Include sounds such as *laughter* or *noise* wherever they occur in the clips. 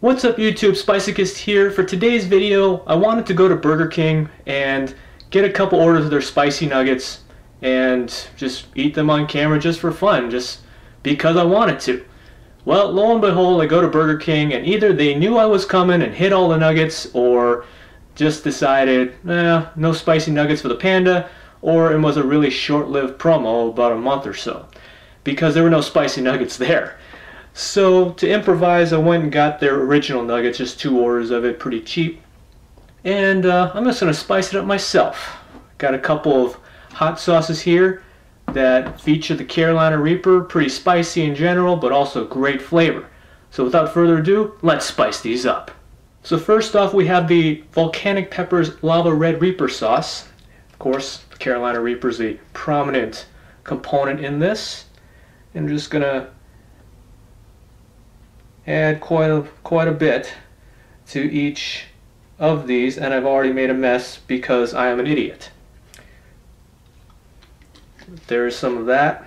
What's up YouTube, Spicochist here. For today's video, I wanted to go to Burger King and get a couple orders of their spicy nuggets and just eat them on camera just for fun, just because I wanted to. Well, lo and behold, I go to Burger King and either they knew I was coming and hid all the nuggets or just decided, eh, no spicy nuggets for the panda, or it was a really short-lived promo about a month or so because there were no spicy *laughs* nuggets there. So to improvise, I went and got their original nuggets, just two orders of it, pretty cheap. And uh, I'm just going to spice it up myself. Got a couple of hot sauces here that feature the Carolina Reaper, pretty spicy in general, but also great flavor. So without further ado, let's spice these up. So first off, we have the Volcanic Peppers Lava Red Reaper sauce. Of course, the Carolina Reaper is a prominent component in this. And I'm just gonna add quite a quite a bit to each of these, and I've already made a mess because I am an idiot. There's some of that.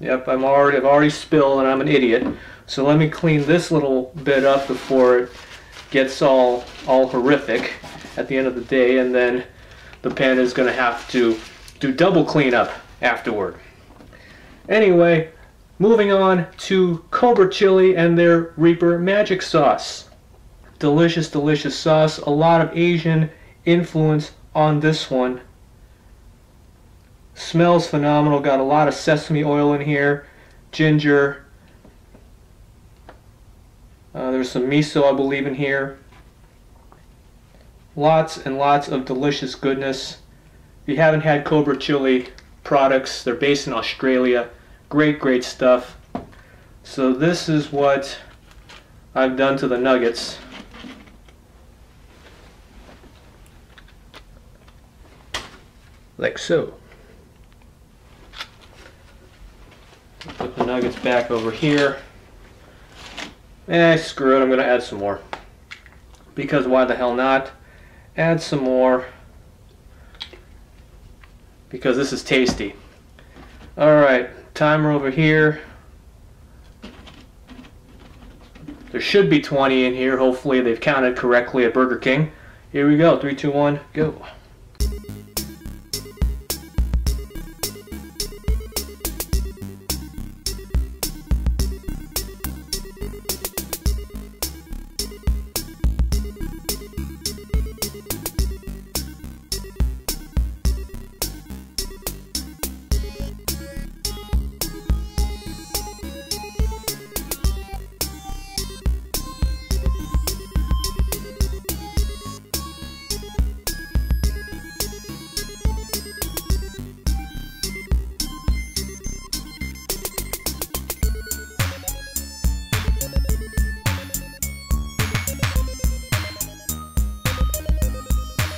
Yep, I'm already I've already spilled and I'm an idiot. So let me clean this little bit up before it gets all all horrific at the end of the day and then the pan is going to have to do double cleanup afterward. Anyway, moving on to Cobra Chili and their Reaper Magic Sauce. Delicious, delicious sauce. A lot of Asian influence on this one. Smells phenomenal. Got a lot of sesame oil in here, ginger. Uh, there's some miso, I believe, in here. Lots and lots of delicious goodness. If you haven't had Cobra Chili products, they're based in Australia. Great, great stuff. So this is what I've done to the nuggets. Like so. Put the nuggets back over here. Eh, screw it, I'm going to add some more. Because why the hell not? Add some more. Because this is tasty. Alright, timer over here. There should be 20 in here. Hopefully they've counted correctly at Burger King. Here we go. 3, 2, 1, go.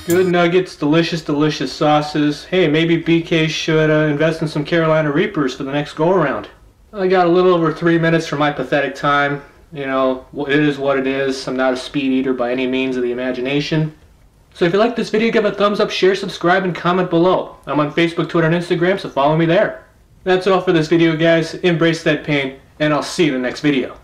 Good nuggets, delicious, delicious sauces. Hey, maybe BK should uh, invest in some Carolina Reapers for the next go around. I got a little over three minutes for my pathetic time. You know, it is what it is. I'm not a speed eater by any means of the imagination. So if you like this video, give a thumbs up, share, subscribe, and comment below. I'm on Facebook, Twitter, and Instagram, so follow me there. That's all for this video, guys. Embrace that pain, and I'll see you in the next video.